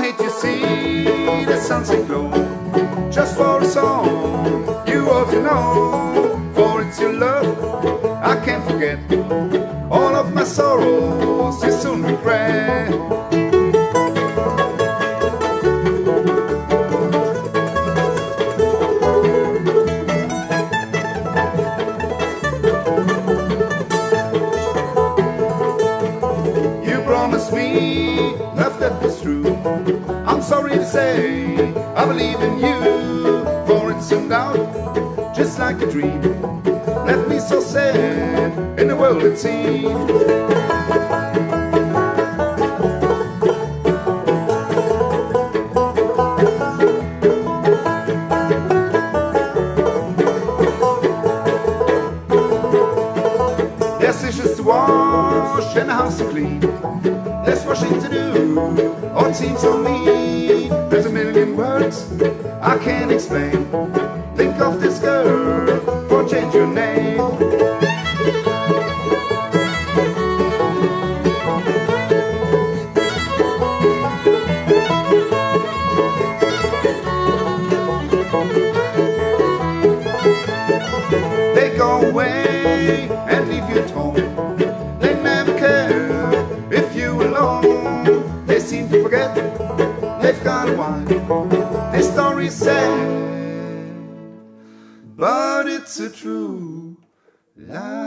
need to see the sunset glow just for a song you ought to know. For it's your love I can't forget. All of my sorrows you soon regret. You promised me love that was true. Sorry to say, I believe in you. For it's turned out just like a dream. Left me so sad in the world it seemed. Wash and house to clean. There's washing to do, or it seems to me. There's a million words I can't explain. Think of this girl for change your name. They go away and leave you at home. Forget they've got wife. This story's sad, but it's a true life.